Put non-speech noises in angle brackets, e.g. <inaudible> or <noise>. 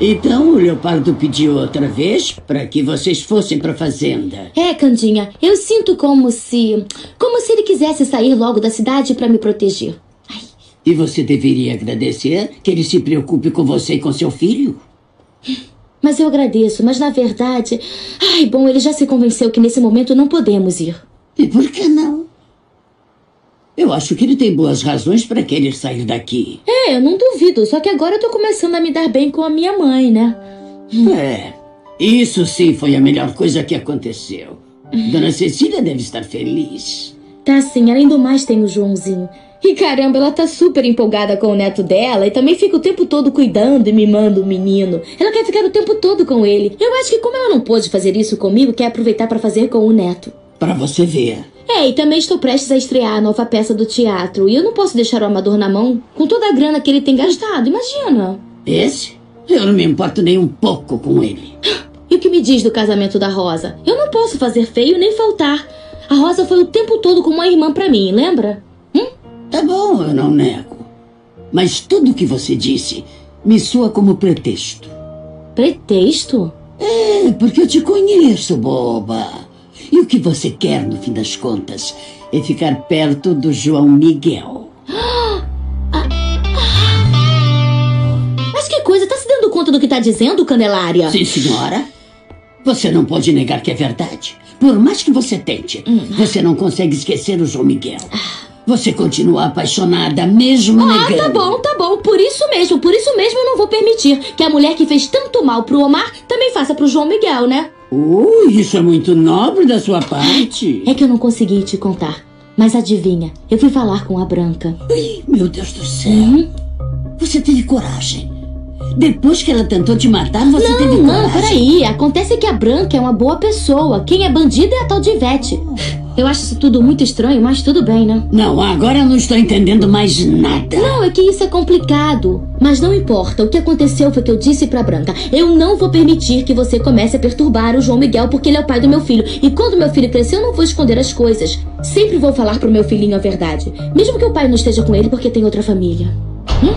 Então o Leopardo pediu outra vez para que vocês fossem para a fazenda. É, Candinha, eu sinto como se. como se ele quisesse sair logo da cidade para me proteger. Ai. E você deveria agradecer que ele se preocupe com você e com seu filho. Mas eu agradeço, mas na verdade. Ai, bom, ele já se convenceu que nesse momento não podemos ir. E por que não? Eu acho que ele tem boas razões para querer sair daqui. É, eu não duvido, só que agora eu tô começando a me dar bem com a minha mãe, né? <laughs> É, isso sim foi a melhor coisa que aconteceu. Dona Cecília deve estar feliz. Tá sim, além do mais tem o Joãozinho. E caramba, ela tá super empolgada com o neto dela e também fica o tempo todo cuidando e mimando o menino. Ela quer ficar o tempo todo com ele. Eu acho que como ela não pôde fazer isso comigo, quer aproveitar para fazer com o neto. Para você ver. É, e também estou prestes a estrear a nova peça do teatro. E eu não posso deixar o amador na mão com toda a grana que ele tem gastado, imagina. Esse? Eu não me importo nem um pouco com ele. E o que me diz do casamento da Rosa? Eu não posso fazer feio nem faltar. A Rosa foi o tempo todo como uma irmã para mim, lembra? Hum? Tá bom, eu não nego. Mas tudo o que você disse me soa como pretexto. Pretexto? É, porque eu te conheço, boba. E o que você quer, no fim das contas, é ficar perto do João Miguel. Mas que coisa, tá se dando conta do que tá dizendo, Candelária? Sim, senhora. Você não pode negar que é verdade. Por mais que você tente, hum. você não consegue esquecer o João Miguel. Você continua apaixonada, mesmo ah, negando. Ah, tá bom, tá bom. Por isso mesmo, por isso mesmo eu não vou permitir que a mulher que fez tanto mal pro Omar também faça pro João Miguel, né? Uh, isso é muito nobre da sua parte. É que eu não consegui te contar. Mas adivinha, eu fui falar com a Branca. Ai, meu Deus do céu. Uhum. Você teve coragem. Depois que ela tentou te matar, você não, teve coragem. Não, peraí. Acontece que a Branca é uma boa pessoa. Quem é bandida é a tal de Ivete. Eu acho isso tudo muito estranho, mas tudo bem, né? Não, agora eu não estou entendendo mais nada. Não, é que isso é complicado. Mas não importa. O que aconteceu foi que eu disse pra Branca: eu não vou permitir que você comece a perturbar o João Miguel porque ele é o pai do meu filho. E quando meu filho crescer, eu não vou esconder as coisas. Sempre vou falar pro meu filhinho a verdade. Mesmo que o pai não esteja com ele porque tem outra família. Hum?